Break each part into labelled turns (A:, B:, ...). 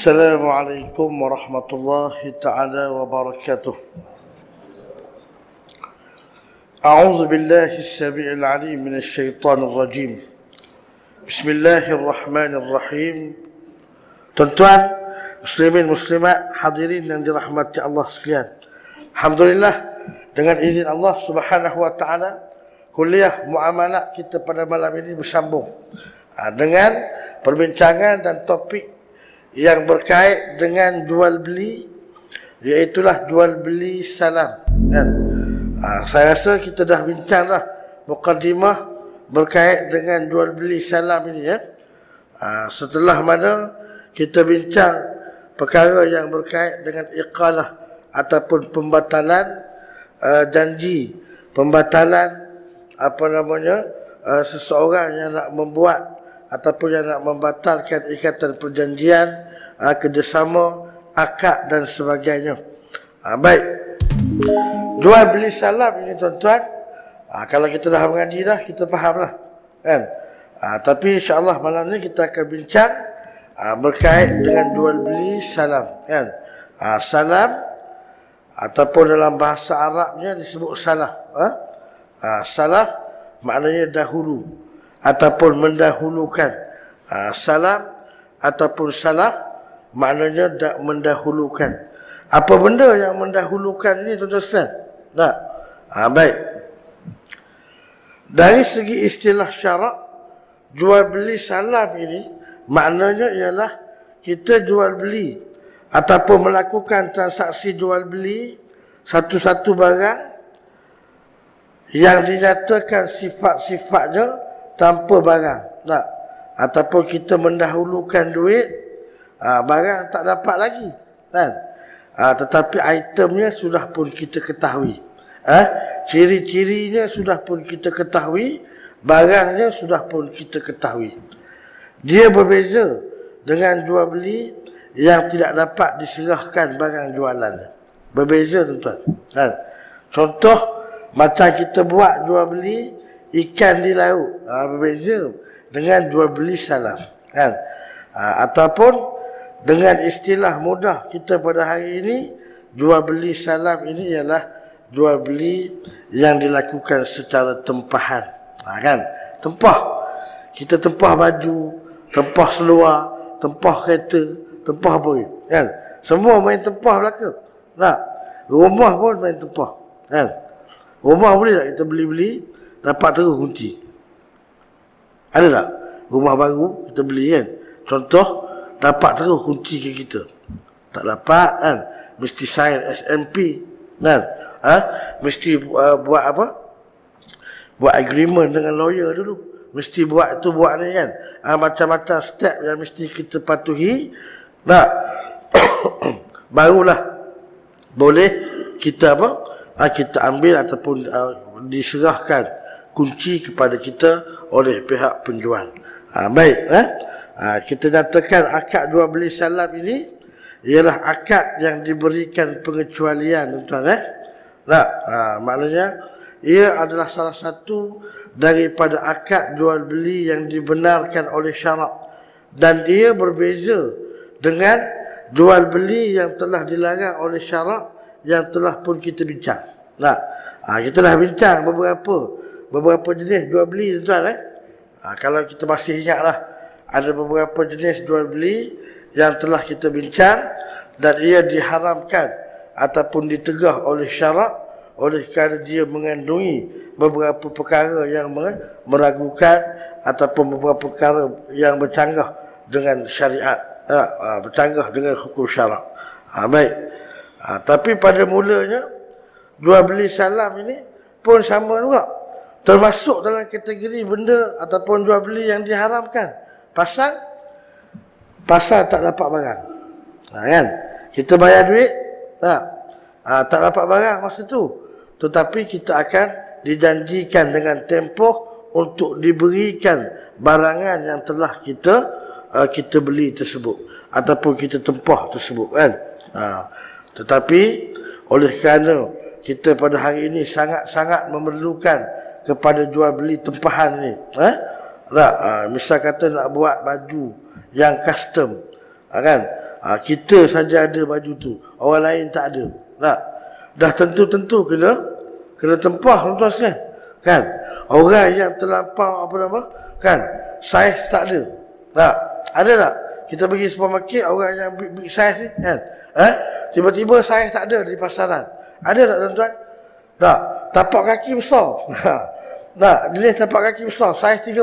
A: السلام عليكم ورحمة الله تعالى وبركاته أعوذ بالله السميع العليم من الشيطان الرجيم بسم الله الرحمن الرحيم Tuan-tuan, muslimin muslimat, hadirin yang dirahmati Allah sekalian. Alhamdulillah dengan izin Allah Subhanahu wa taala kuliah muamalat kita pada malam ini bersambung ha, dengan perbincangan dan topik yang berkait dengan jual beli iaitulah jual beli salam. Kan? Ha, saya rasa kita dah bincanglah mukadimah berkait dengan jual beli salam ini ya. Ha, setelah mana kita bincang perkara yang berkait dengan iqalah ataupun pembatalan uh, janji pembatalan apa namanya uh, seseorang yang nak membuat ataupun yang nak membatalkan ikatan perjanjian uh, kerjasama akad dan sebagainya. Uh, baik. Jual beli salam ini tuan-tuan. Uh, kalau kita dah mengaji dah kita fahamlah kan? Uh, tapi insyaallah malam ni kita akan bincang uh, berkait dengan jual beli salam kan? Uh, salam ataupun dalam bahasa Arabnya disebut salah uh, salah maknanya dahulu ataupun mendahulukan uh, salam ataupun salah maknanya tak mendahulukan. Apa benda yang mendahulukan ini tuan-tuan tak? Uh, baik. Dari segi istilah syarak jual beli salam ini maknanya ialah kita jual beli ataupun melakukan transaksi jual beli satu-satu barang yang dinyatakan sifat-sifatnya tanpa barang tak ataupun kita mendahulukan duit ha, barang tak dapat lagi kan ha, tetapi itemnya sudah pun kita ketahui ha, ciri-cirinya sudah pun kita ketahui barangnya sudah pun kita ketahui dia berbeza dengan jual beli yang tidak dapat diserahkan barang jualan. Berbeza tuan-tuan. Kan? Contoh macam kita buat jual beli ikan di laut. Ha, berbeza dengan jual beli salam. Kan? Ha, ataupun dengan istilah mudah kita pada hari ini jual beli salam ini ialah jual beli yang dilakukan secara tempahan. Ha, kan? Tempah. Kita tempah baju, tempah seluar, tempah kereta, tempah apa kan semua main tempah belaka tak rumah pun main tempah kan rumah boleh tak kita beli-beli dapat terus kunci. Ada tak? Rumah baru kita beli kan? Contoh dapat terus kunci ke kita. Tak dapat kan? Mesti sign SMP kan? Ha? mesti uh, buat apa? Buat agreement dengan lawyer dulu. Mesti buat tu buat ni kan? Ha, macam-macam step yang mesti kita patuhi. Tak. Barulah boleh kita apa? Ha, kita ambil ataupun uh, diserahkan kunci kepada kita oleh pihak penjual. Ha, baik, eh? ha, kita nyatakan akad jual beli salam ini ialah akad yang diberikan pengecualian tuan eh. Tak, ha, maknanya ia adalah salah satu daripada akad jual beli yang dibenarkan oleh syarak dan ia berbeza dengan jual beli yang telah dilarang oleh syarak yang telah pun kita bincang. Nah, ha, kita dah bincang beberapa beberapa jenis jual beli tuan eh. Ha, kalau kita masih ingatlah ada beberapa jenis jual beli yang telah kita bincang dan ia diharamkan ataupun ditegah oleh syarak oleh kerana dia mengandungi beberapa perkara yang meragukan ataupun beberapa perkara yang bercanggah dengan syariat ha, ha, bercanggah dengan hukum syarak. Ha, baik. Ha, tapi pada mulanya jual beli salam ini pun sama juga. Termasuk dalam kategori benda ataupun jual beli yang diharamkan. Pasal pasal tak dapat barang. Ha, kan? Kita bayar duit tak? Ha, tak dapat barang masa tu. Tetapi kita akan dijanjikan dengan tempoh untuk diberikan barangan yang telah kita uh, kita beli tersebut ataupun kita tempah tersebut kan uh, tetapi oleh kerana kita pada hari ini sangat-sangat memerlukan kepada jual beli tempahan ni eh tak uh, misal kata nak buat baju yang custom uh, kan Ha, kita saja ada baju tu. Orang lain tak ada. Tak? Dah tentu-tentu kena kena tempah tuan sekalian. Kan? Orang yang terlampau apa nama? Kan? Saiz tak ada. Tak? Ada tak? Kita pergi supermarket orang yang big, big size ni kan? Eh? Tiba-tiba saiz tak ada di pasaran. Ada tak tuan-tuan? Tak. Tapak kaki besar. tak. Jenis tapak kaki besar. Saiz 13.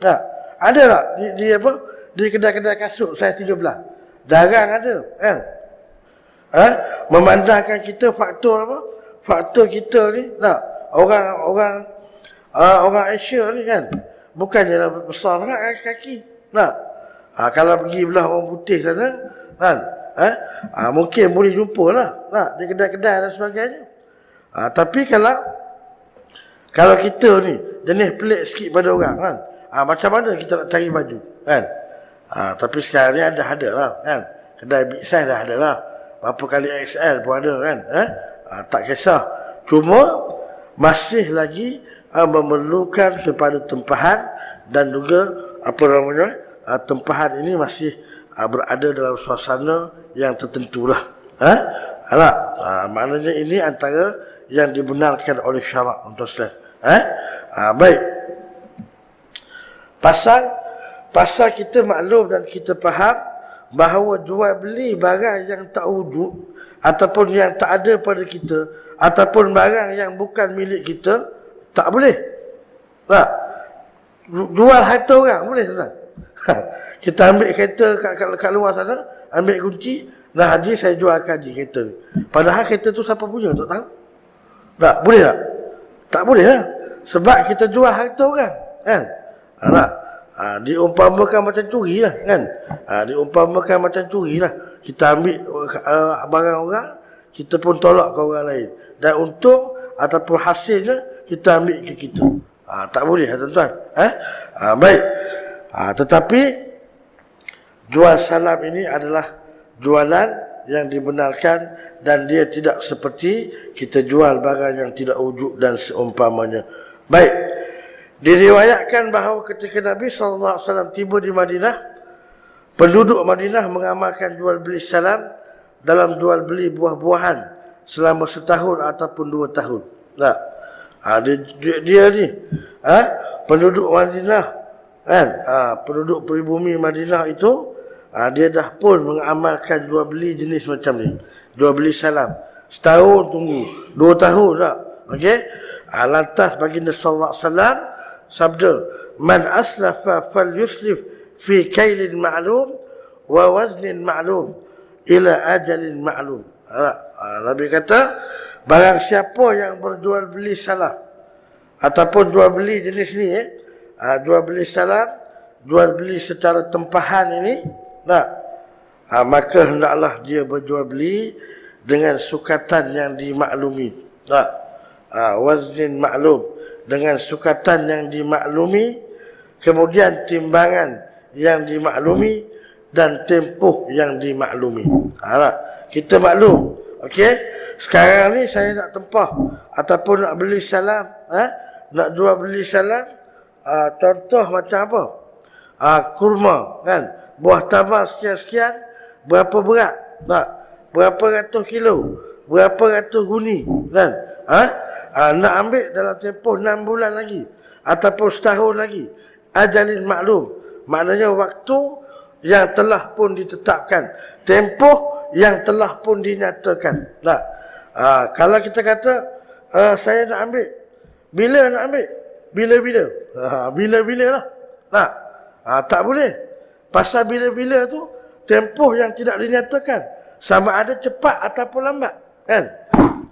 A: Tak. Ada tak? Di, di apa? Di kedai-kedai kasut saiz 13. Jarang ada. Kan? Eh? Memandangkan kita faktor apa? Faktor kita ni. Tak. Orang orang uh, orang Asia ni kan. Bukannya besar sangat kaki-kaki. Tak. Ha, kalau pergi belah orang putih sana. Kan? Eh? Ha, mungkin boleh jumpa lah. Tak? Di kedai-kedai dan sebagainya. Ha, tapi kalau kalau kita ni jenis pelik sikit pada orang kan. Ha, macam mana kita nak cari baju kan? Ha, tapi sekarang ni ada ada lah kan. Kedai big size dah ada lah. Berapa kali XL pun ada kan. Eh? Ha, tak kisah. Cuma masih lagi ha, memerlukan kepada tempahan dan juga apa namanya ha, tempahan ini masih ha, berada dalam suasana yang tertentu lah. Ha? Ha, maknanya ini antara yang dibenarkan oleh syarak untuk sekalian. Eh? Ha, baik. Pasal pasal kita maklum dan kita faham bahawa jual beli barang yang tak wujud ataupun yang tak ada pada kita ataupun barang yang bukan milik kita tak boleh. Tak. Jual harta orang boleh tak? kita ambil kereta kat, kat, kat luar sana, ambil kunci, nah haji saya jualkan haji kereta Padahal kereta tu siapa punya tak tahu. Tak boleh tak? Tak boleh lah. Sebab kita jual harta orang. Kan? Ha? Ha, diumpamakan macam curi lah. Kan? Ha, diumpamakan macam curi lah. Kita ambil uh, barang orang, kita pun tolak ke orang lain. Dan untung ataupun hasilnya, kita ambil ke kita. Ha, tak boleh lah tuan-tuan. Ha? Ha, baik. Ha, tetapi, jual salam ini adalah jualan yang dibenarkan dan dia tidak seperti kita jual barang yang tidak wujud dan seumpamanya. Baik. Diriwayatkan bahawa ketika Nabi SAW tiba di Madinah, penduduk Madinah mengamalkan jual beli salam dalam jual beli buah-buahan selama setahun ataupun dua tahun. Tak. Ha, dia, dia, dia ni, ha, penduduk Madinah, kan, ha, penduduk peribumi Madinah itu, ha, dia dah pun mengamalkan jual beli jenis macam ni jual beli salam. Setahun tunggu, dua tahun tak. Okey? Lantas baginda sallallahu alaihi wasallam sabda, "Man aslafa fal yuslif fi kailin ma'lum wa waznin ma'lum ila ajalin ma'lum." Nabi kata, barang siapa yang berjual beli salam ataupun jual beli jenis ni eh, ha, jual beli salam, jual beli secara tempahan ini, tak? ha, maka hendaklah dia berjual beli dengan sukatan yang dimaklumi tak ha, waznin maklum dengan sukatan yang dimaklumi kemudian timbangan yang dimaklumi dan tempoh yang dimaklumi. Ha, tak? kita maklum. Okey sekarang ni saya nak tempah. Ataupun nak beli salam. Ha? nak jual beli salam. Ha, contoh macam apa? Ha, kurma kan? Buah tabar sekian-sekian berapa berat? Tak berapa ratus kilo? Berapa ratus guni? Kan? Ha? Ha nak ambil dalam tempoh 6 bulan lagi ataupun setahun lagi ajalin maklum. Maknanya waktu yang telah pun ditetapkan tempoh yang telah pun dinyatakan. Tak. Ha, kalau kita kata uh, saya nak ambil bila nak ambil? Bila-bila. Ha, bila-bila lah. Tak. Ha, tak boleh. Pasal bila-bila tu tempoh yang tidak dinyatakan sama ada cepat ataupun lambat kan?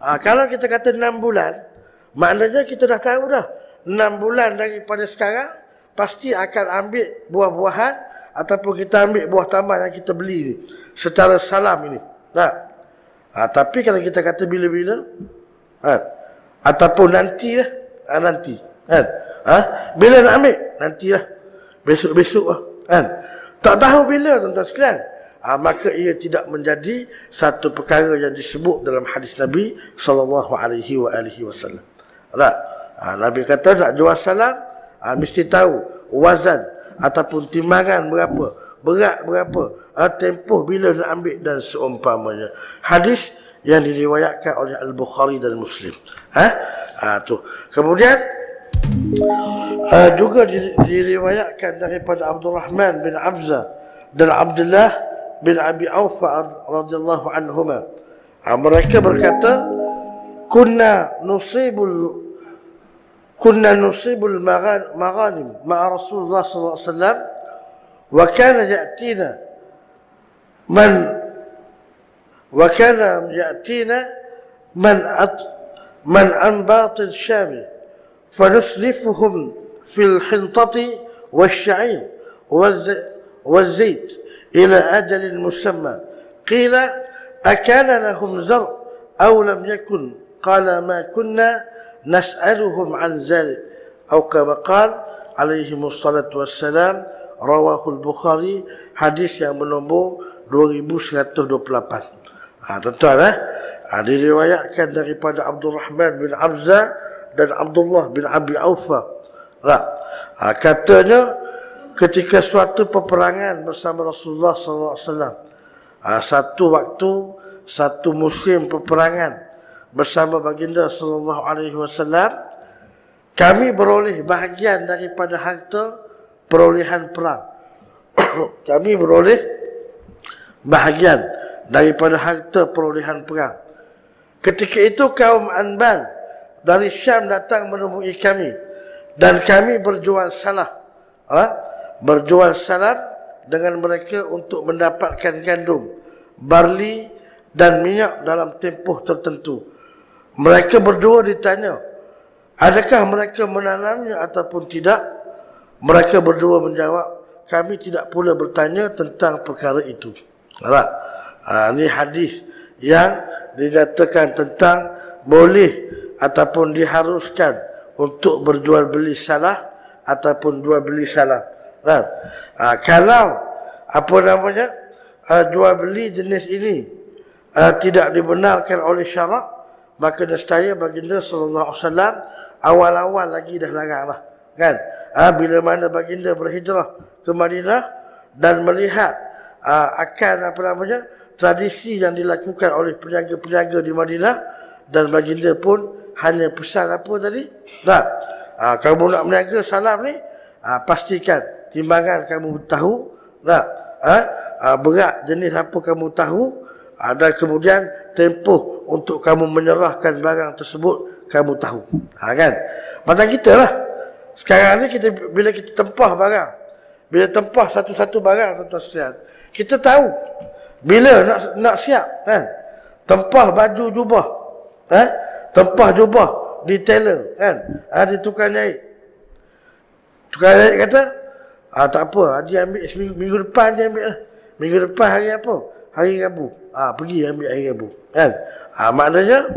A: Ha, kalau kita kata 6 bulan maknanya kita dah tahu dah. 6 bulan daripada sekarang pasti akan ambil buah-buahan ataupun kita ambil buah tambah yang kita beli ni. Secara salam ini. Tak? Ha, tapi kalau kita kata bila-bila ha, ataupun nantilah. Ha, nanti. Kan ha, bila nak ambil? Nantilah. Besok-besok lah. Kan tak tahu bila tuan-tuan sekalian. Ha, maka ia tidak menjadi satu perkara yang disebut dalam hadis Nabi sallallahu alaihi wasallam. Tak? Ha, Nabi kata nak jual salam, ha, mesti tahu wazan ataupun timbangan berapa, berat berapa uh, tempoh bila nak ambil dan seumpamanya. Hadis yang diriwayatkan oleh Al-Bukhari dan Muslim. Ha? Uh, tu. Kemudian uh, juga diriwayatkan daripada Abdul Rahman bin Abza dan Abdullah bin Abi Aufa radhiyallahu anhuma. Uh, mereka berkata kunna nusibul كنا نصيب المغانم مع رسول الله صلى الله عليه وسلم وكان يأتينا من وكان يأتينا من من أنباط الشام فنسلفهم في الحنطة والشعير والزيت إلى أجل مسمى. قيل أكان لهم زرع أو لم يكن؟ قال ما كنا nas'aluhum an zalik atau kama qal alaihi wassalatu wassalam rawahu al-bukhari hadis yang bernombor 2128 ha tuan-tuan eh? Ha, diriwayatkan daripada Abdul Rahman bin Abza dan Abdullah bin Abi Aufa. Ha, ha katanya ketika suatu peperangan bersama Rasulullah wasallam ha, satu waktu satu musim peperangan bersama baginda sallallahu alaihi wasallam kami beroleh bahagian daripada harta perolehan perang. Kami beroleh bahagian daripada harta perolehan perang. Ketika itu kaum Anban dari Syam datang menemui kami dan kami berjual salah ha? berjual salam dengan mereka untuk mendapatkan gandum barli dan minyak dalam tempoh tertentu mereka berdua ditanya, adakah mereka menanamnya ataupun tidak? Mereka berdua menjawab, kami tidak pula bertanya tentang perkara itu. Alright. Ha, ini hadis yang dinyatakan tentang boleh ataupun diharuskan untuk berjual beli salah ataupun jual beli salah. Kan? Ha, kalau apa namanya ha, jual beli jenis ini ha, tidak dibenarkan oleh syarak maka nescaya baginda sallallahu alaihi wasallam awal-awal lagi dah laranglah kan? Ha, bila mana baginda berhijrah ke Madinah dan melihat ha, akan apa namanya tradisi yang dilakukan oleh peniaga-peniaga di Madinah dan baginda pun hanya pesan apa tadi? Tak. Ha, kamu nak meniaga salam ni ha, pastikan timbangan kamu tahu tak? Ha, berat jenis apa kamu tahu ha, dan kemudian tempoh untuk kamu menyerahkan barang tersebut kamu tahu. Ha, kan? Macam kita lah sekarang ni kita bila kita tempah barang bila tempah satu-satu barang tuan-tuan sekalian kita tahu bila nak nak siap kan? Tempah baju jubah eh tempah jubah di tailor kan? Ha, di tukang jahit. Tukang jahit kata ah tak apa dia ambil seminggu minggu depan dia ambil lah. Minggu depan hari apa? Hari Rabu. Ah pergi ambil hari Rabu kan Ha, maknanya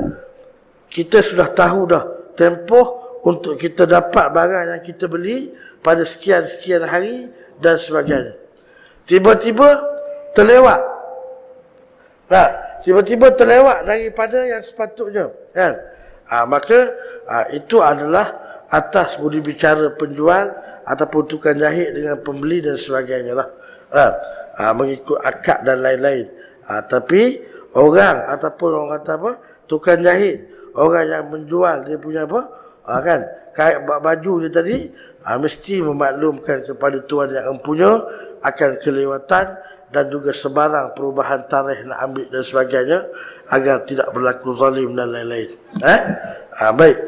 A: kita sudah tahu dah tempoh untuk kita dapat barang yang kita beli pada sekian-sekian hari dan sebagainya. Tiba-tiba terlewat. Nah, tiba-tiba terlewat daripada yang sepatutnya. Kan? Ha, maka ha, itu adalah atas budi bicara penjual ataupun tukang jahit dengan pembeli dan sebagainya lah. Ha, ha, mengikut akad dan lain-lain. Ha, tapi orang ataupun orang kata apa tukang jahit. Orang yang menjual dia punya apa? Ha, kan? Kait baju dia tadi ha, mesti memaklumkan kepada tuan yang empunya akan kelewatan dan juga sebarang perubahan tarikh nak ambil dan sebagainya agar tidak berlaku zalim dan lain-lain. Eh? Ha, baik.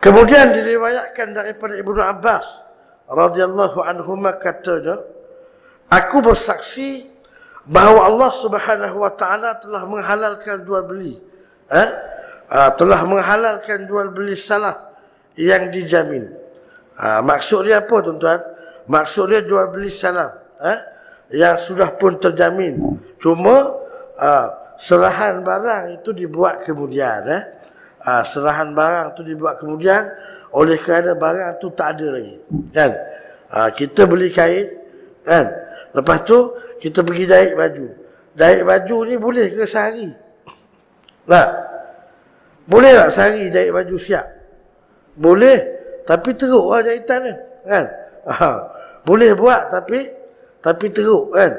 A: Kemudian diriwayatkan daripada Ibnu Abbas radhiyallahu anhu katanya aku bersaksi bahawa Allah Subhanahu wa taala telah menghalalkan jual beli. Eh? Uh, telah menghalalkan jual beli salah yang dijamin. Uh, maksud dia apa tuan-tuan? Maksud dia jual beli salah eh? Yang sudah pun terjamin. Cuma uh, serahan barang itu dibuat kemudian eh? Uh, serahan barang itu dibuat kemudian oleh kerana barang itu tak ada lagi kan? Uh, kita beli kain kan? Lepas tu kita pergi jahit baju. Jahit baju ni boleh ke sehari? Tak? Boleh tak sehari jahit baju siap? Boleh. Tapi teruk lah jahitan ni. Kan? Ha. boleh buat tapi tapi teruk kan.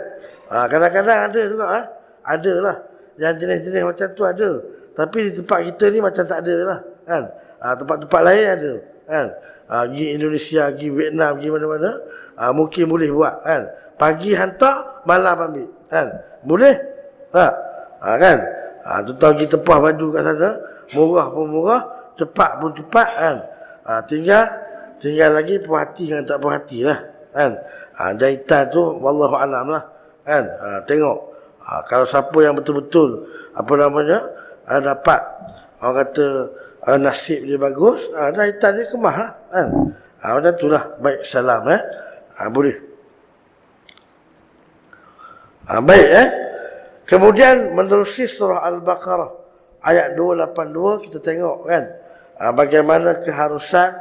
A: Ha, kadang-kadang ada juga ha? ada lah. Yang jenis-jenis macam tu ada. Tapi di tempat kita ni macam tak ada lah. Kan? Ha, tempat-tempat lain ada. Kan? Ha, pergi Indonesia, pergi Vietnam, pergi mana-mana. Ha, mungkin boleh buat. Kan? Pagi hantar, malam ambil. Kan? Boleh? Ha? Ha, kan? Ha, tuan pergi tempah baju kat sana. Murah pun murah. Cepat pun cepat. Kan? Ha, tinggal tinggal lagi puas hati dengan tak puas hati lah. Kan? Ha, jahitan tu, Wallahu'alam lah. Kan? Ha, tengok. Ha, kalau siapa yang betul-betul, apa namanya, ha, dapat, orang kata, ha, nasib dia bagus, ha, jahitan dia kemah lah. Kan? Ha, macam tu lah. Baik, salam. Eh? Ha, boleh. Ha, baik, eh? Kemudian menerusi surah Al-Baqarah ayat 282 kita tengok kan ha, bagaimana keharusan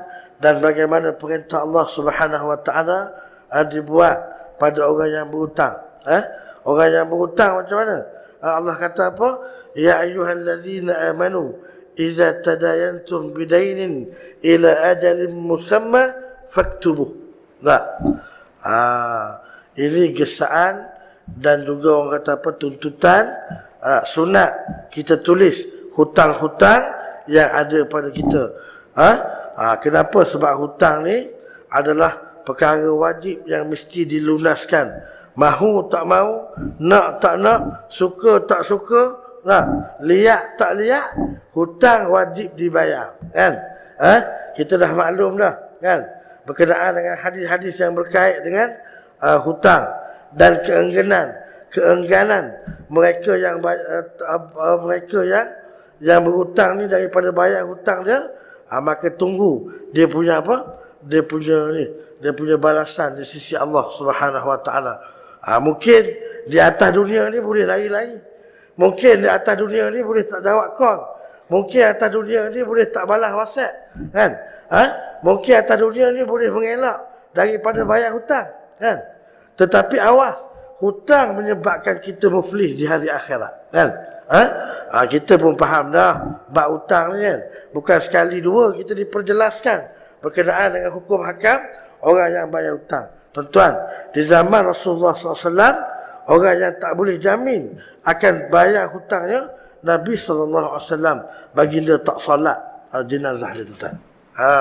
A: dan bagaimana perintah Allah Subhanahu wa taala ha, dibuat pada orang yang berhutang. Eh? Orang yang berhutang macam mana? Ha, Allah kata apa? Ya ayyuhallazina amanu idza tadayantum bidainin ila ajalin musamma faktubuh. Nah. Ha, ini gesaan dan juga orang kata apa tuntutan uh, sunat kita tulis hutang-hutang yang ada pada kita. Ha? Uh, kenapa? Sebab hutang ni adalah perkara wajib yang mesti dilunaskan. Mahu tak mahu, nak tak nak, suka tak suka, nah, lihat tak lihat, hutang wajib dibayar. Kan? Ha? Kita dah maklum dah. Kan? Berkenaan dengan hadis-hadis yang berkait dengan uh, hutang dan keengganan keengganan mereka yang uh, uh, mereka yang yang berhutang ni daripada bayar hutang dia uh, maka tunggu. Dia punya apa? Dia punya ni dia punya balasan di sisi Allah Subhanahu wa taala. Uh, mungkin di atas dunia ni boleh lari-lari. Mungkin di atas dunia ni boleh tak jawab call. Mungkin atas dunia ni boleh tak balas WhatsApp kan? Ha? mungkin atas dunia ni boleh mengelak daripada bayar hutang kan tetapi awas, hutang menyebabkan kita muflis di hari akhirat. Kan? Ha? Ha, kita pun faham dah bab hutang ni kan. Bukan sekali dua kita diperjelaskan berkenaan dengan hukum hakam orang yang bayar hutang. Tuan-tuan, di zaman Rasulullah SAW, orang yang tak boleh jamin akan bayar hutangnya, Nabi SAW baginda tak salat uh, jenazah dia tuan. Ha,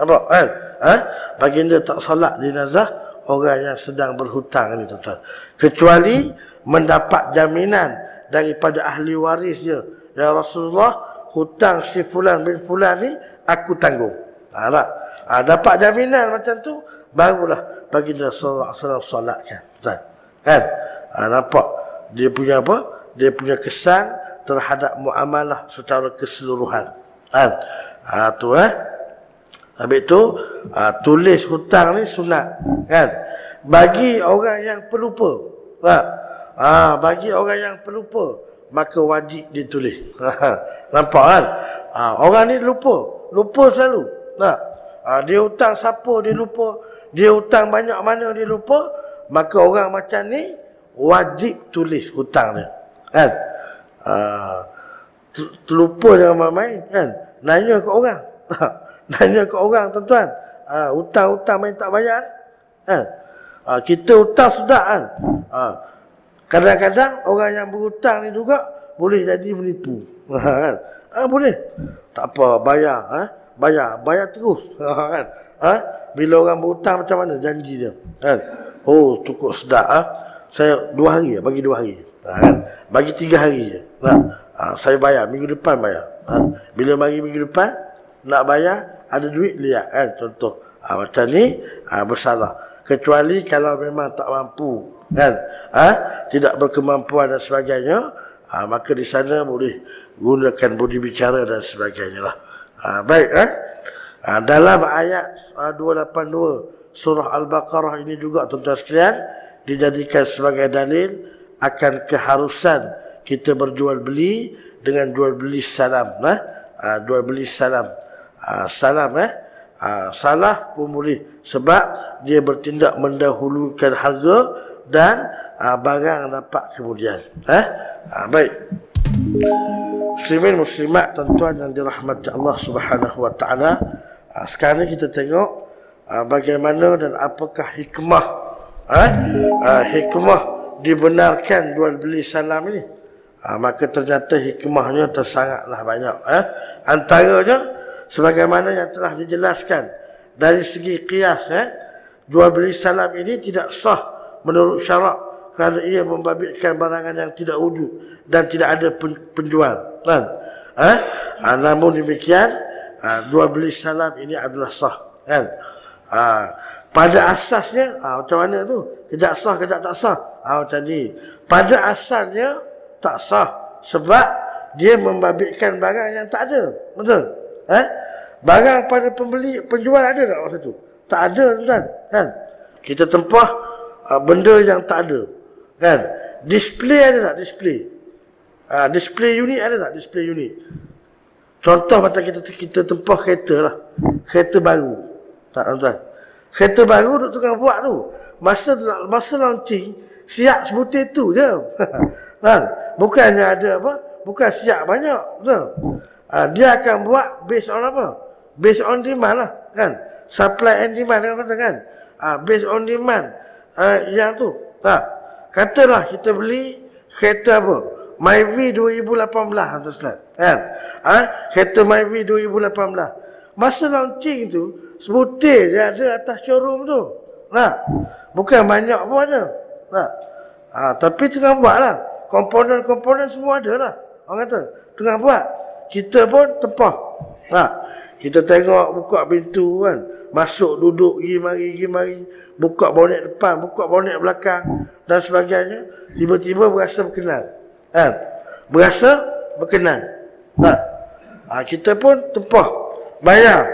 A: apa? Kan? Ha? Baginda tak salat jenazah orang yang sedang berhutang ini tuan-tuan. Kecuali mendapat jaminan daripada ahli waris dia. Ya Rasulullah, hutang si fulan bin fulan ni aku tanggung. Ha, tak? Ha, dapat jaminan macam tu, barulah bagi dia sallallahu alaihi salatkan. Tuan. Kan? Ha, nampak dia punya apa? Dia punya kesan terhadap muamalah secara keseluruhan. Kan? Ha, tu eh. Habis tu uh, tulis hutang ni sunat kan. Bagi orang yang pelupa. Ha. Ha, bagi orang yang pelupa maka wajib ditulis. Nampak kan? Ha, orang ni lupa, lupa selalu. Tak? Ha, dia hutang siapa dia lupa, dia hutang banyak mana dia lupa, maka orang macam ni wajib tulis hutang dia. Kan? Ha, terlupa jangan main-main kan? Nanya ke orang. Nanya ke orang tuan-tuan. Ha, hutang-hutang main tak bayar. Ha. Ha, kita hutang sudah kan. Ha. Kadang-kadang orang yang berhutang ni juga boleh jadi menipu. Ha, kan? Ha, boleh. Tak apa, bayar. Ha? Bayar. Bayar terus. Ha, kan? Ha? Bila orang berhutang macam mana janji dia. Kan? Oh, cukup sedap. Ha? Saya dua hari, bagi dua hari. Ha, kan? Bagi tiga hari je. Ha? Ha, saya bayar, minggu depan bayar. Ha? Bila bagi minggu depan, nak bayar, ada duit lihat kan? Contoh ha, macam ni ha, bersalah. Kecuali kalau memang tak mampu kan? Ha, tidak berkemampuan dan sebagainya ha, maka di sana boleh gunakan budi bicara dan sebagainya lah. Ha, baik eh? ha, dalam ayat ha, 282 surah Al-Baqarah ini juga tuan-tuan sekalian dijadikan sebagai dalil akan keharusan kita berjual beli dengan jual beli salam eh? ha, jual beli salam ha, salam eh? Ha, salah boleh sebab dia bertindak mendahulukan harga dan ha, barang dapat kemudian eh? Ha, baik. Muslimin muslimat tuan-tuan yang dirahmati Allah Subhanahu wa taala ha, sekarang ni kita tengok uh, bagaimana dan apakah hikmah uh, uh, hikmah dibenarkan jual beli salam ini. Uh, maka ternyata hikmahnya tersangatlah banyak uh. antaranya sebagaimana yang telah dijelaskan dari segi kias eh, jual beli salam ini tidak sah menurut syarak kerana ia membabitkan barangan yang tidak wujud dan tidak ada penjual. Kan? Eh? ha, namun demikian ha, jual beli salam ini adalah sah. Kan? Ha, pada asasnya ha, macam mana tu? Tidak sah ke tak, tak sah? Ha, macam ni. Pada asalnya tak sah sebab dia membabitkan barang yang tak ada. Betul eh? barang pada pembeli penjual ada tak masa tu? Tak ada tuan. Kan? Kita tempah uh, benda yang tak ada. Kan? Display ada tak display? Uh, display unit ada tak display unit? Contoh macam kita kita tempah kereta lah. Kereta baru. Tak tuan kereta baru duk tukang buat tu. Masa masa launching siap sebutir tu je. Kan? Bukannya ada apa? Bukan siap banyak betul uh, dia akan buat based on apa? Based on demand lah kan? Supply and demand kan kata kan? Uh, based on demand. Uh, yang tu. Tak katalah kita beli kereta apa? MyV 2018 tu Ustaz kan? Ha? kereta MyV 2018 masa launching tu sebutir je ada atas showroom tu. Nah bukan banyak pun ada. Nah ha, tapi tengah buat lah. Komponen-komponen semua ada lah orang kata. Tengah buat kita pun tempah nah kita tengok buka pintu kan. Masuk duduk pergi mari pergi mari. Buka bonet depan buka bonet belakang dan sebagainya. Tiba-tiba berasa berkenal kan berasa berkenan. Tak ha, kita pun tempah bayar.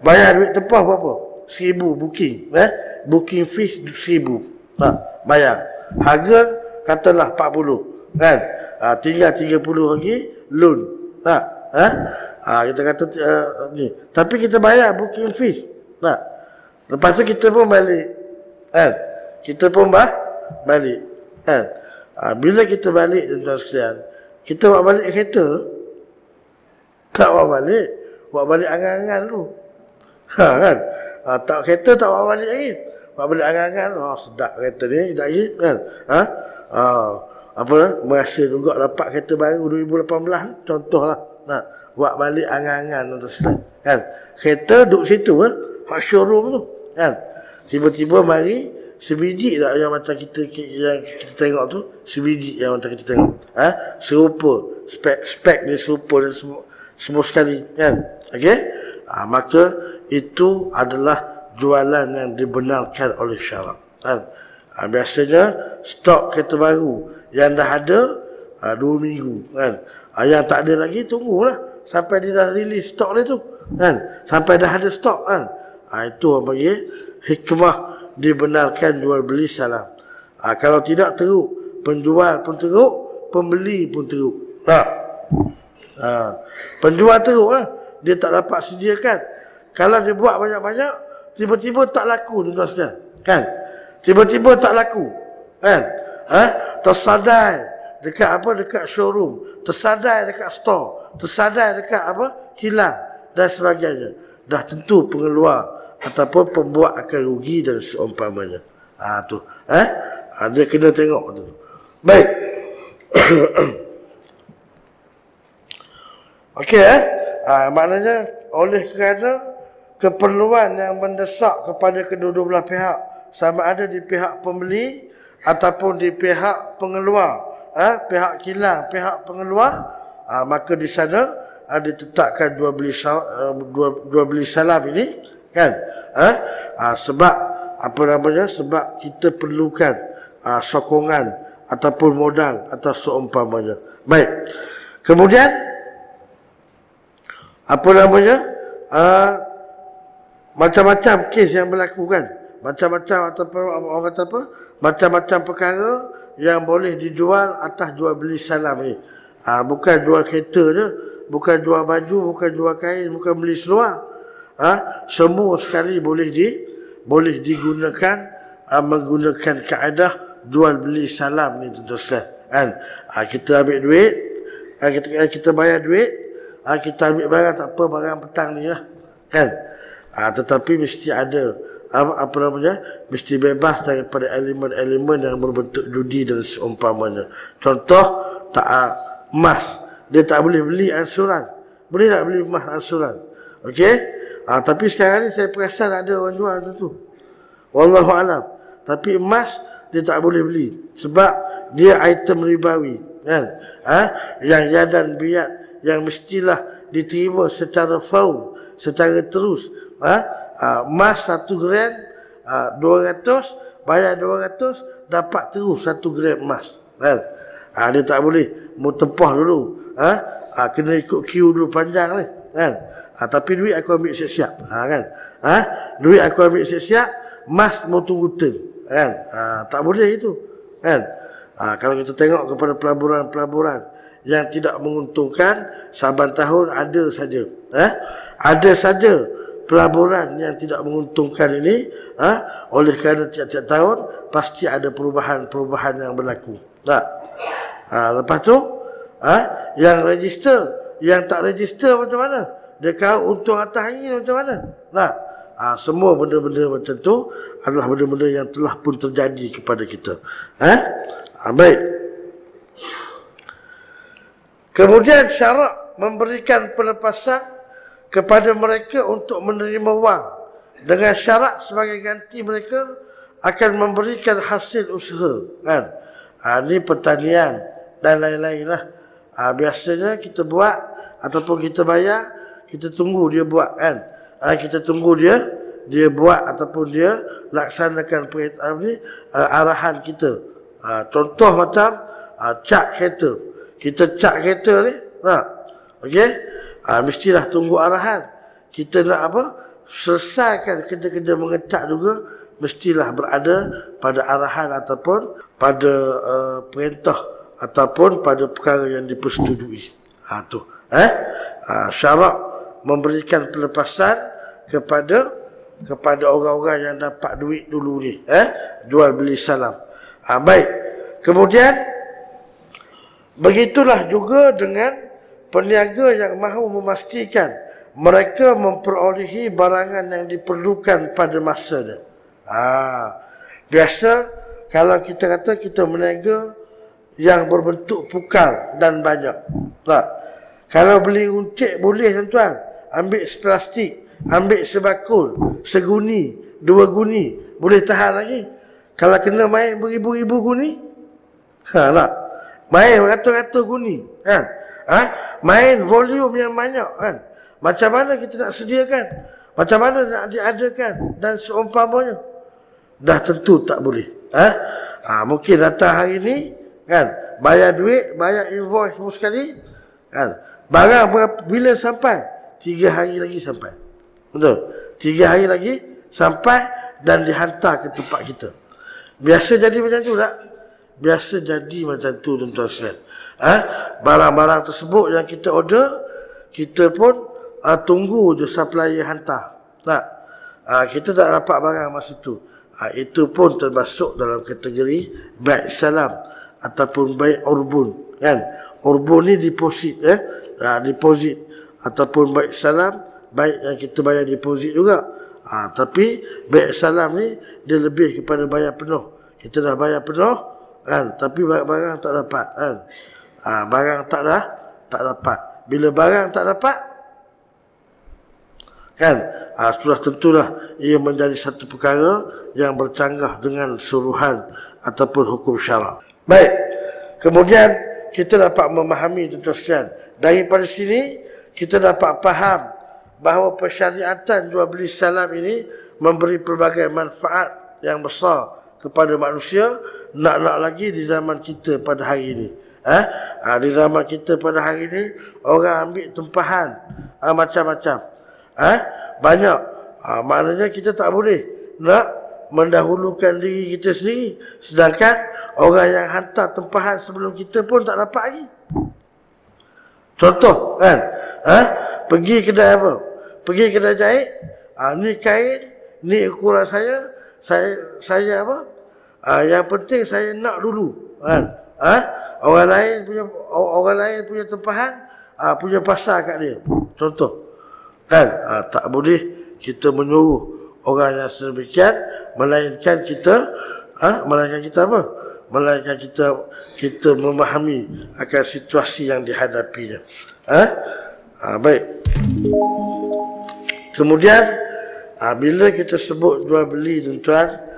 A: Bayar duit tempah berapa? Seribu booking eh? Booking fees seribu. Tak bayar. Harga katalah 40 kan? Ha, tinggal 30 lagi loan tak ha? ha, kita kata uh, ni tapi kita bayar booking fees tak lepas tu kita pun balik kan kita pun bah balik kan Ha, bila kita balik tuan-tuan sekalian, kita bawa balik kereta, tak bawa balik, bawa balik angan-angan dulu. Ha, kan? Ha, tak kereta tak bawa balik lagi. Bawa balik angan-angan, oh, sedap kereta ni, tak lagi, kan? Ha? Ha, apa merasa juga dapat kereta baru 2018 contohlah. Ha, buat balik angan-angan tuan-tuan sekalian. Kan? Kereta duduk situ, eh? Hak showroom tu. Kan? Tiba-tiba mari, sebiji tak yang macam kita yang kita tengok tu sebiji yang macam kita tengok ha? serupa spek spek dia serupa dan semua semua sekali kan okey ha, maka itu adalah jualan yang dibenarkan oleh syarak kan ha, biasanya stok kereta baru yang dah ada ha, dua minggu kan ha, yang tak ada lagi tunggulah sampai dia dah release stok dia tu kan sampai dah ada stok kan ha, itu apa dia hikmah dibenarkan jual beli salam. Ha, kalau tidak teruk, penjual pun teruk, pembeli pun teruk. Ha. Ha. Penjual teruk ha? dia tak dapat sediakan. Kalau dia buat banyak-banyak, tiba-tiba tak laku tuan-tuan Kan? Tiba-tiba tak laku. Kan? Ha? Tersadai dekat apa? Dekat showroom. Tersadai dekat store. Tersadai dekat apa? Kilang dan sebagainya. Dah tentu pengeluar ataupun pembuat akan rugi dan seumpamanya. Ha tu. Eh? Ha, dia kena tengok tu. Baik. Okey eh? Ha, maknanya oleh kerana keperluan yang mendesak kepada kedua-dua belah pihak sama ada di pihak pembeli ataupun di pihak pengeluar eh? pihak kilang, pihak pengeluar ha, maka di sana ada ditetapkan dua beli salam, dua, dua beli salam ini kan ha? ha, sebab apa namanya sebab kita perlukan ha, sokongan ataupun modal atau seumpamanya baik kemudian apa namanya ha, macam-macam kes yang berlaku kan macam-macam ataupun orang kata apa? Macam-macam perkara yang boleh dijual atas jual beli salam ni. Ha, bukan jual kereta je bukan jual baju bukan jual kain bukan beli seluar. Ha, semua sekali boleh di boleh digunakan ha, menggunakan kaedah jual beli salam ni tuan tuan kan? Ha, kita ambil duit ha, kita kita bayar duit ha, kita ambil barang tak apa barang petang ni lah. Kan? Ha, tetapi mesti ada apa, apa namanya mesti bebas daripada elemen-elemen yang berbentuk judi dan seumpamanya. Contoh tak uh, emas. Dia tak boleh beli ansuran boleh tak beli emas ansuran okey? Uh, tapi sekarang ni saya perasan ada orang jual tu. Wallahu alam. Tapi emas dia tak boleh beli. Sebab dia item ribawi kan? Ha? yang yadan biat yang mestilah diterima secara faul secara terus. Ha? Ah, emas satu gram uh, ratus bayar dua ratus dapat terus satu gram emas. Kan? Uh, dia tak boleh mau tempah dulu. Ha? uh, kena ikut queue dulu panjang ni. Kan? Uh, tapi duit aku ambil siap-siap. Uh, kan? Ha? duit aku ambil siap-siap emas mau tunggu turn kan? Uh, tak boleh itu. Kan? Uh, kalau kita tengok kepada pelaburan-pelaburan yang tidak menguntungkan saban tahun ada saja. Eh? ada saja pelaburan yang tidak menguntungkan ini ha, oleh kerana tiap-tiap tahun pasti ada perubahan-perubahan yang berlaku. Tak? Ha, lepas tu ha, yang register yang tak register macam mana? Dia kau untung atas angin macam mana? Tak? Ha, semua benda-benda macam tu adalah benda-benda yang telah pun terjadi kepada kita. Ha? Ha, baik. Kemudian syarat memberikan pelepasan kepada mereka untuk menerima wang. Dengan syarat sebagai ganti mereka akan memberikan hasil usaha kan? Ha, ini pertanian dan lain-lain lah. Ha, biasanya kita buat ataupun kita bayar kita tunggu dia buat kan? Ha, kita tunggu dia dia buat ataupun dia laksanakan perintah ni uh, arahan kita. Ha, contoh macam uh, cak kereta. Kita cak kereta ni ha, okey ha, mestilah tunggu arahan. Kita nak apa? Selesaikan kerja-kerja mengecat juga mestilah berada pada arahan ataupun pada uh, perintah ataupun pada perkara yang dipersetujui. Ha tu. Eh? Ha, syarat memberikan pelepasan kepada kepada orang-orang yang dapat duit dulu ni, eh? Jual beli salam. Ha, baik. Kemudian begitulah juga dengan peniaga yang mahu memastikan mereka memperolehi barangan yang diperlukan pada masanya. Ha, biasa kalau kita kata kita meniaga yang berbentuk pukal dan banyak. Tak. Kalau beli uncik boleh tuan-tuan. Ambil plastik, ambil sebakul, seguni, dua guni, boleh tahan lagi. Kalau kena main beribu-ribu guni, ha tak. Main ratus-ratus guni, kan? Ha? Main volume yang banyak kan. Macam mana kita nak sediakan? Macam mana nak diadakan dan seumpamanya? Dah tentu tak boleh. Ha? Ha, mungkin datang hari ni kan, bayar duit, bayar invoice semua sekali kan. Barang berapa, bila sampai? Tiga hari lagi sampai. Betul? Tiga hari lagi sampai dan dihantar ke tempat kita. Biasa jadi macam tu tak? Biasa jadi macam tu tuan-tuan eh, barang-barang tersebut yang kita order kita pun uh, tunggu je supplier hantar. Tak uh, kita tak dapat barang masa tu. Uh, itu pun termasuk dalam kategori baik salam ataupun baik urbun kan? Urbun ni deposit eh? Uh, deposit ataupun baik salam baik yang kita bayar deposit juga. Uh, tapi baik salam ni dia lebih kepada bayar penuh. Kita dah bayar penuh kan? Tapi barang-barang tak dapat kan ha, barang tak dah tak dapat. Bila barang tak dapat kan? Ha, sudah tentulah ia menjadi satu perkara yang bercanggah dengan suruhan ataupun hukum syarak. Baik kemudian kita dapat memahami tuan-tuan sekalian. Daripada sini kita dapat faham bahawa persyariatan jual beli salam ini memberi pelbagai manfaat yang besar kepada manusia nak-nak lagi di zaman kita pada hari ini. Eh? Ha, di zaman kita pada hari ini orang ambil tempahan ha, macam-macam. Eh? Banyak. Ha, maknanya kita tak boleh nak mendahulukan diri kita sendiri. Sedangkan orang yang hantar tempahan sebelum kita pun tak dapat lagi. Contoh kan? Eh? Pergi kedai apa? Pergi kedai jahit. Ha, ni kain, ni ukuran saya. Saya saya apa? Ha, yang penting saya nak dulu. Kan? Eh? Orang lain punya orang lain punya tempahan uh, punya pasar kat dia. Contoh kan uh, tak boleh kita menyuruh orang yang sedemikian melainkan kita ha, melainkan kita apa? Melainkan kita kita memahami akan situasi yang dihadapinya. Ha? Ha, baik. Kemudian ha, bila kita sebut jual beli tuan-tuan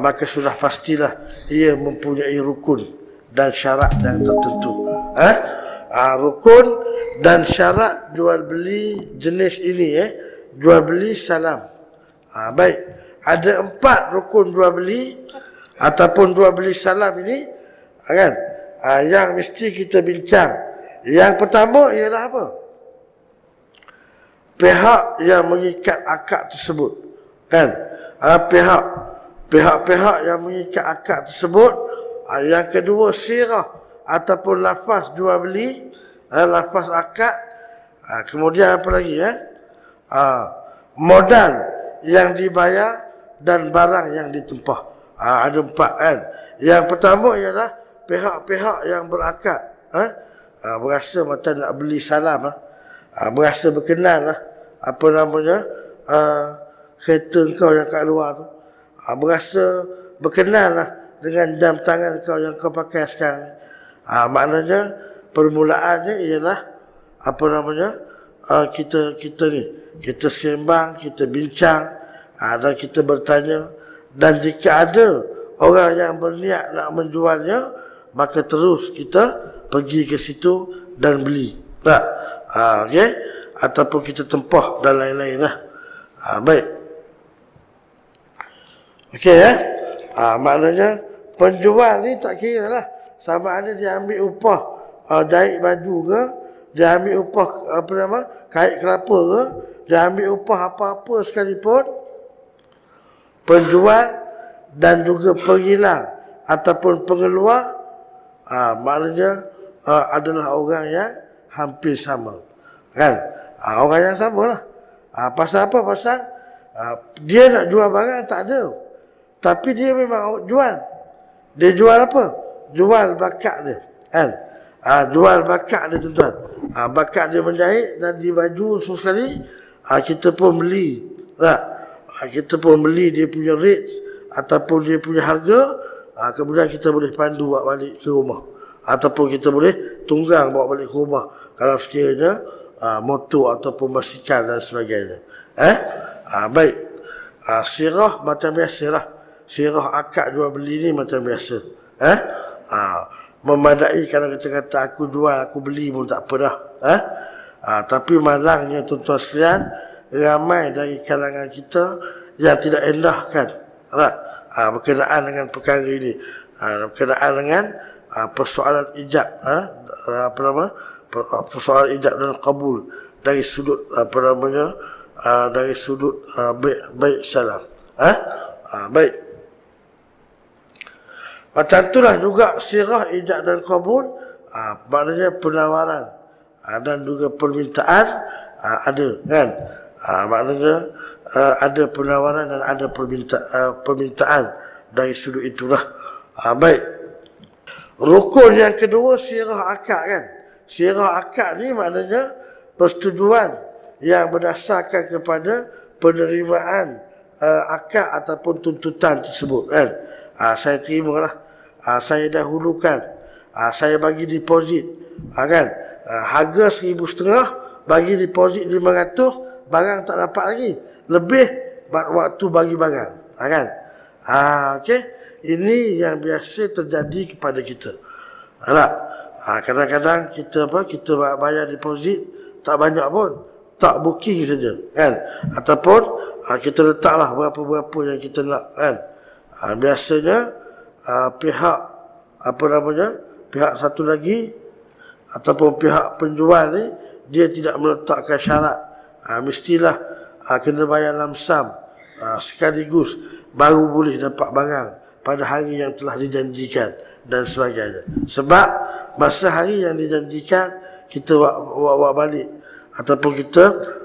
A: maka sudah pastilah ia mempunyai rukun dan syarat yang tertentu. Ha? Ha, rukun dan syarat jual beli jenis ini eh? Jual beli salam. Ha, baik. Ada empat rukun jual beli ataupun jual beli salam ini kan? Ha, yang mesti kita bincang. Yang pertama ialah apa? Pihak yang mengikat akad tersebut kan? Ha, pihak. Pihak-pihak yang mengikat akad tersebut yang kedua sirah ataupun lafaz jual beli ha, lafaz akad. Ha, kemudian apa lagi ya ha, modal yang dibayar dan barang yang ditempah ha, ada empat kan? Yang pertama ialah pihak-pihak yang berakad ha? ha, berasa macam nak beli salam lah. ha, berasa berkenan lah. apa namanya? Ha, kereta kau yang kat luar tu. Ha, berasa berkenan lah dengan jam tangan kau yang kau pakai sekarang ha, maknanya permulaannya ialah apa namanya ha, kita kita ni kita sembang kita bincang ha, dan kita bertanya dan jika ada orang yang berniat nak menjualnya maka terus kita pergi ke situ dan beli. Tak? Ha, okay? Ataupun kita tempah dan lain-lain lah. Ha, baik. Okey ya. Ha, maknanya penjual ni tak kira lah. Sama ada dia ambil upah uh, jahit baju ke, dia ambil upah apa nama, kait kelapa ke, dia ambil upah apa-apa sekalipun, penjual dan juga pengilang ataupun pengeluar ha, maknanya ha, adalah orang yang hampir sama. Kan? Ha, orang yang sama lah. Ha, pasal apa? Pasal ha, dia nak jual barang tak ada. Tapi dia memang jual. Dia jual apa? Jual bakat dia. Kan? Ha, jual bakat dia tuan-tuan. Ha, bakat dia menjahit dan di baju semua sekali. Ha, kita pun beli. Tak? Ha, kita pun beli dia punya rates ataupun dia punya harga Ha, kemudian kita boleh pandu bawa balik ke rumah. Ataupun kita boleh tunggang bawa balik ke rumah. Kalau sekiranya ha, motor ataupun basikal dan sebagainya. Eh? Ha, baik. Ha, sirah macam biasa lah. Sirah akad jual beli ni macam biasa. Eh? Ha, memadai kalau kita kata aku jual, aku beli pun tak apa dah. Eh? Ha, tapi malangnya tuan-tuan sekalian, ramai dari kalangan kita yang tidak endahkan. Tak? ha, berkenaan dengan perkara ini ha, berkenaan dengan ha, persoalan ijab ha, apa nama persoalan ijab dan kabul dari sudut apa namanya ha, dari sudut ha, baik, baik salam ha? Ha, baik macam itulah juga sirah ijab dan kabul ha, maknanya penawaran ha, dan juga permintaan ha, ada kan ha, maknanya uh, ada penawaran dan ada perminta, uh, permintaan dari sudut itulah. Uh, baik. Rukun yang kedua sirah akad kan. Sirah akad ni maknanya persetujuan yang berdasarkan kepada penerimaan uh, akad ataupun tuntutan tersebut kan. Uh, saya terimalah. Uh, saya dahulukan. Uh, saya bagi deposit. Uh, kan. Uh, harga seribu setengah bagi deposit lima ratus barang tak dapat lagi lebih waktu bagi barang. Ha, kan? Ha, okay? Ini yang biasa terjadi kepada kita. Ha, kadang-kadang kita apa kita bayar deposit tak banyak pun. Tak booking saja. Kan? Ataupun ha, kita letaklah berapa-berapa yang kita nak. Kan? Ha, biasanya ha, pihak apa namanya pihak satu lagi ataupun pihak penjual ni dia tidak meletakkan syarat ha, mestilah ha, kena bayar lamsam ha, sekaligus baru boleh dapat barang pada hari yang telah dijanjikan dan sebagainya. Sebab masa hari yang dijanjikan kita bawa balik ataupun kita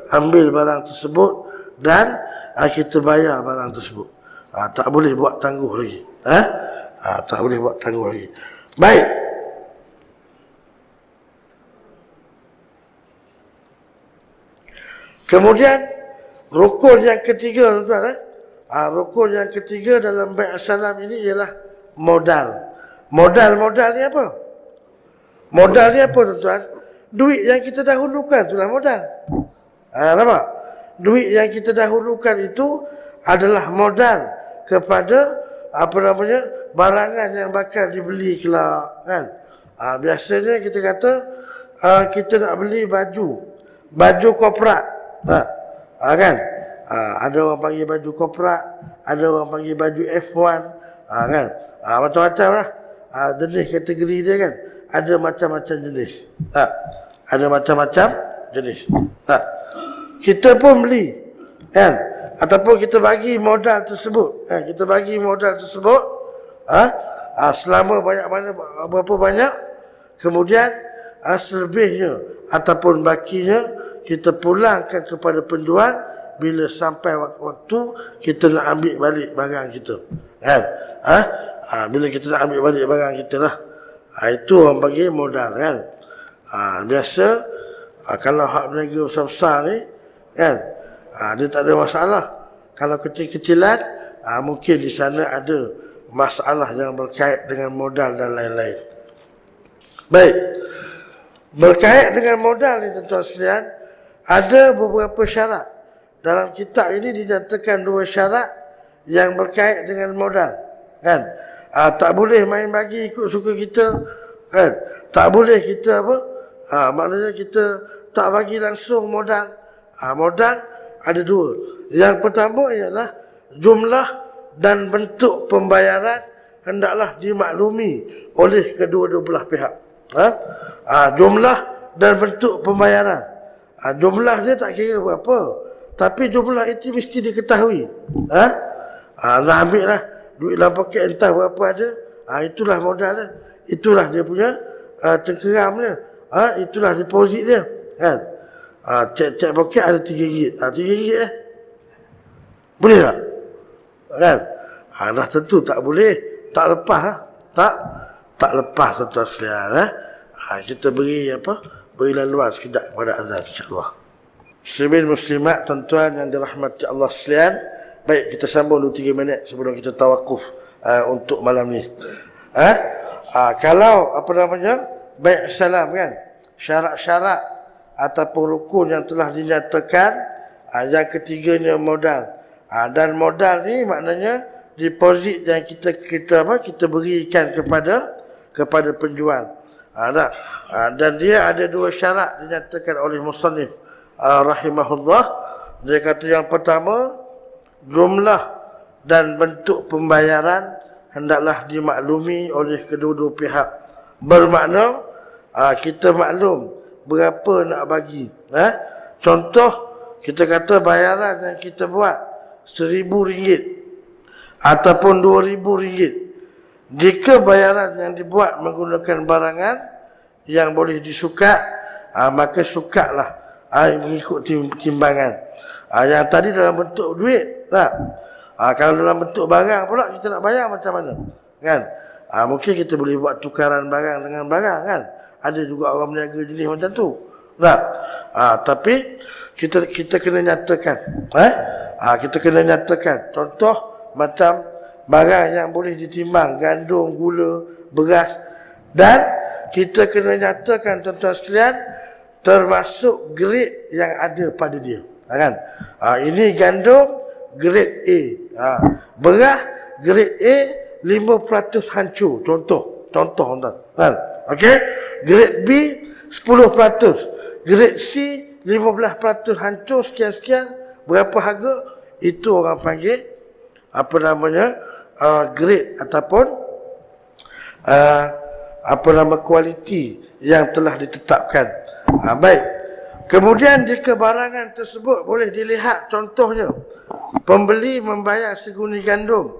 A: ambil barang tersebut dan ha, kita bayar barang tersebut. Ha, tak boleh buat tangguh lagi. Ha? Ha, tak boleh buat tangguh lagi. Baik. Kemudian Rukun yang ketiga tuan-tuan eh? Ha, rukun yang ketiga dalam baik salam ini ialah modal. Modal-modal ni apa? Modal ni apa tuan-tuan? Duit yang kita dahulukan itulah modal. Ha, nampak? Duit yang kita dahulukan itu adalah modal kepada apa namanya barangan yang bakal dibeli kelak kan? Ha, biasanya kita kata uh, kita nak beli baju baju koprak. Ha, ha, kan? Ha, ada orang panggil baju koprak ada orang panggil baju F1 ha, kan? Ha, macam-macam lah. Ha, jenis kategori dia kan? Ada macam-macam jenis. Ha, ada macam-macam jenis. Ha. kita pun beli kan? Ataupun kita bagi modal tersebut ha, kita bagi modal tersebut ha, ha, selama banyak mana berapa banyak kemudian ha, selebihnya ataupun bakinya kita pulangkan kepada penjual bila sampai waktu kita nak ambil balik barang kita. Kan? Ha? ha, bila kita nak ambil balik barang kita lah. Ha, itu orang bagi modal kan? Ha, biasa ha, kalau hak berniaga besar-besar ni kan? Ha, dia tak ada masalah. Kalau kecil-kecilan, ha, mungkin di sana ada masalah yang berkait dengan modal dan lain-lain. Baik. Berkait dengan modal ni tuan-tuan sekalian, ada beberapa syarat. Dalam kitab ini dinyatakan dua syarat yang berkait dengan modal. Kan? Ha, tak boleh main bagi ikut suka kita. Kan? Tak boleh kita apa? Ha, maknanya kita tak bagi langsung modal. Ha, modal ada dua. Yang pertama ialah jumlah dan bentuk pembayaran hendaklah dimaklumi oleh kedua-dua belah pihak. Ha? ha? jumlah dan bentuk pembayaran. Ha, jumlah dia tak kira berapa. Tapi jumlah itu mesti diketahui. Ha? Ha, nak ambil lah. Duit dalam poket entah berapa ada. Ha, itulah modal dia. Itulah dia punya uh, tengkeram dia. Ha, itulah deposit dia. Kan? Ha, cek cek poket ada tiga ringgit. Ha, tiga ringgit eh. Boleh tak? Kan? Ha, dah tentu tak boleh. Tak lepas lah. Tak? Tak lepas tuan-tuan sekalian. Eh? Ha, kita beri apa? Beri laluan sekejap kepada azan insyaAllah. Muslimin muslimat tuan-tuan yang dirahmati Allah sekalian. Baik kita sambung dulu tiga minit sebelum kita tawakuf uh, untuk malam ni. Eh? Ha, kalau apa namanya? Baik salam kan? Syarat-syarat ataupun rukun yang telah dinyatakan ha, yang ketiganya modal ha, dan modal ni maknanya deposit yang kita kita apa kita berikan kepada kepada penjual ha? Ha, dan dia ada dua syarat dinyatakan oleh musannif ha, rahimahullah dia kata yang pertama jumlah dan bentuk pembayaran hendaklah dimaklumi oleh kedua-dua pihak bermakna ha, kita maklum berapa nak bagi. Eh? Contoh, kita kata bayaran yang kita buat seribu ringgit ataupun dua ribu ringgit. Jika bayaran yang dibuat menggunakan barangan yang boleh disukat, ha, maka sukatlah ha, mengikut timbangan. Ha, yang tadi dalam bentuk duit, tak? Ha, kalau dalam bentuk barang pula kita nak bayar macam mana? Kan? Ha, mungkin kita boleh buat tukaran barang dengan barang kan? Ada juga orang berniaga jenis macam tu. Tak? Ha, tapi kita kita kena nyatakan. Eh? Ha, kita kena nyatakan. Contoh macam barang yang boleh ditimbang. Gandum, gula, beras. Dan kita kena nyatakan tuan-tuan sekalian. Termasuk grade yang ada pada dia. Ha, kan? Ha, ini gandum grade A. Ha, beras grade A 5% hancur. Contoh. Contoh tuan-tuan. Kan? Okey? Grade B 10%. Grade C 15% hancur sekian-sekian. Berapa harga? Itu orang panggil apa namanya? Uh, grade ataupun uh, apa nama kualiti yang telah ditetapkan. Uh, baik. Kemudian jika barangan tersebut boleh dilihat contohnya pembeli membayar seguni gandum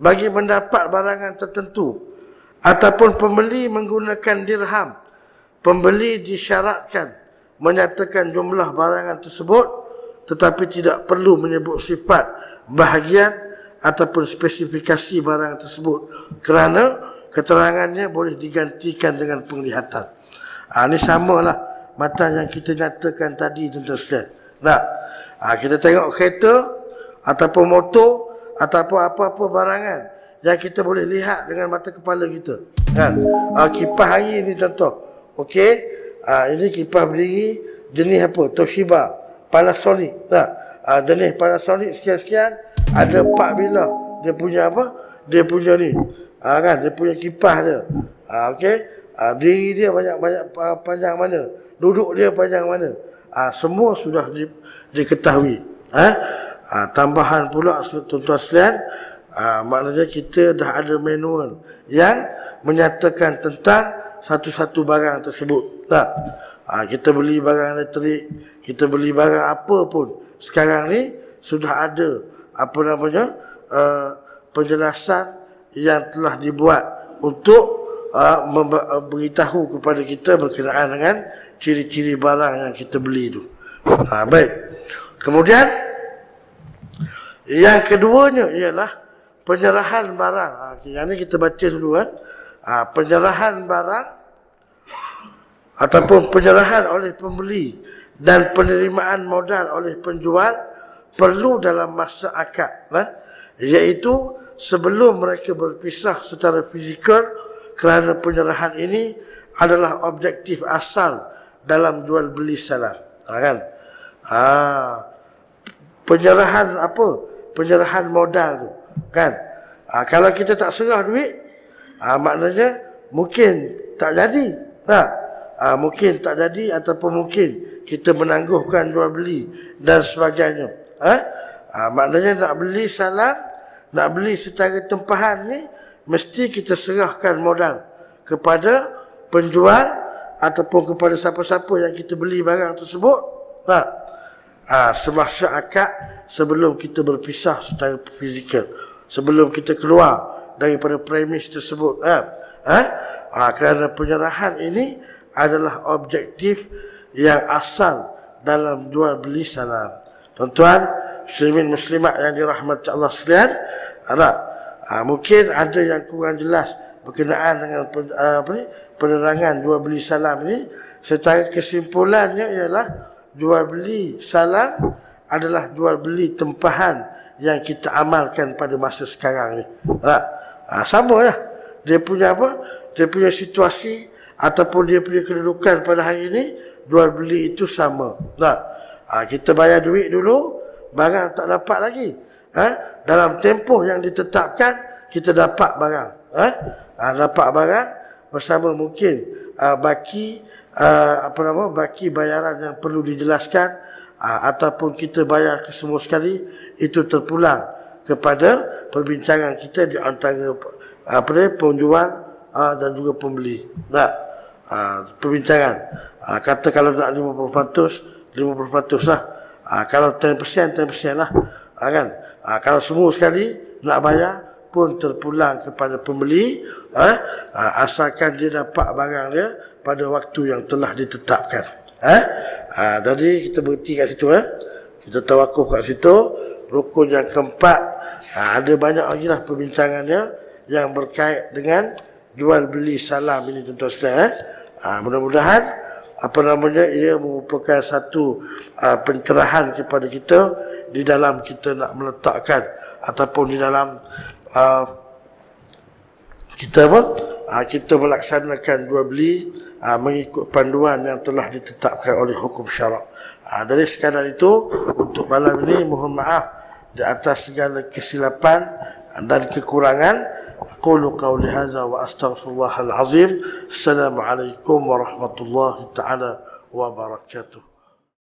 A: bagi mendapat barangan tertentu ataupun pembeli menggunakan dirham pembeli disyaratkan menyatakan jumlah barangan tersebut tetapi tidak perlu menyebut sifat bahagian ataupun spesifikasi barang tersebut kerana keterangannya boleh digantikan dengan penglihatan. Ha, ini samalah mata yang kita nyatakan tadi tuan-tuan sekalian. Nah, ha, kita tengok kereta ataupun motor ataupun apa-apa barangan yang kita boleh lihat dengan mata kepala kita. Kan? Uh, kipas angin ni contoh. Okey. Uh, ini kipas berdiri jenis apa? Toshiba, Panasonic. Tak? Uh, jenis Panasonic sekian-sekian ada empat bilah. Dia punya apa? Dia punya ni. Uh, kan? Dia punya kipas dia. Uh, Okey. Uh, diri dia banyak-banyak panjang mana? Duduk dia panjang mana? Uh, semua sudah di, diketahui. Eh? Uh, tambahan pula tuan-tuan sekalian, uh, maknanya kita dah ada manual yang menyatakan tentang satu-satu barang tersebut. Tak? Uh, kita beli barang elektrik, kita beli barang apa pun. Sekarang ni sudah ada apa namanya uh, penjelasan yang telah dibuat untuk uh, memberitahu kepada kita berkenaan dengan ciri-ciri barang yang kita beli itu. Uh, baik. Kemudian yang keduanya ialah penyerahan barang. Ha, yang ini kita baca dulu. Eh. Ha, penyerahan barang ataupun penyerahan oleh pembeli dan penerimaan modal oleh penjual perlu dalam masa akad. Eh. Iaitu sebelum mereka berpisah secara fizikal kerana penyerahan ini adalah objektif asal dalam jual beli salam. Ha, kan? Ha, penyerahan apa? penyerahan modal tu kan ha, kalau kita tak serah duit ha, maknanya mungkin tak jadi ha, ha, mungkin tak jadi ataupun mungkin kita menangguhkan jual beli dan sebagainya ha? Ha, maknanya nak beli salam nak beli secara tempahan ni mesti kita serahkan modal kepada penjual ataupun kepada siapa-siapa yang kita beli barang tersebut ha, ha, semasa akad sebelum kita berpisah secara fizikal sebelum kita keluar daripada premis tersebut ha? Ha? Ha, kerana penyerahan ini adalah objektif yang asal dalam jual beli salam tuan-tuan muslimin muslimat yang dirahmati Allah sekalian ada ha, mungkin ada yang kurang jelas berkenaan dengan apa ni penerangan jual beli salam ini secara kesimpulannya ialah jual beli salam adalah jual beli tempahan yang kita amalkan pada masa sekarang ni. Ha sama lah. Dia punya apa? Dia punya situasi ataupun dia punya kedudukan pada hari ini, jual beli itu sama. Ha, ha kita bayar duit dulu, barang tak dapat lagi. Ha, dalam tempoh yang ditetapkan, kita dapat barang. Ha, ha dapat barang bersama mungkin uh, baki uh, apa nama baki bayaran yang perlu dijelaskan uh, ataupun kita bayar semua sekali itu terpulang kepada perbincangan kita di antara apa ni penjual uh, dan juga pembeli. Nah, uh, perbincangan. Uh, kata kalau nak 50%, 50% lah. Uh, kalau 10%, 10% lah. Uh, kan? Uh, kalau semua sekali nak bayar pun terpulang kepada pembeli uh, asalkan dia dapat barang dia pada waktu yang telah ditetapkan. Eh? Ha, jadi kita berhenti kat situ eh. Kita tawakuf kat situ. Rukun yang keempat ada banyak lagi lah perbincangannya yang berkait dengan jual beli salam ini tuan-tuan sekalian eh. Ha, mudah-mudahan apa namanya ia merupakan satu uh, pencerahan kepada kita di dalam kita nak meletakkan ataupun di dalam uh, kita apa uh, kita melaksanakan jual beli uh, mengikut panduan yang telah ditetapkan oleh hukum syarak. Uh, dari sekadar itu, untuk malam ini mohon maaf di atas segala kesilapan dan kekurangan. أقول قولي هذا وأستغفر الله العظيم. السلام عليكم ورحمة الله تعالى وبركاته.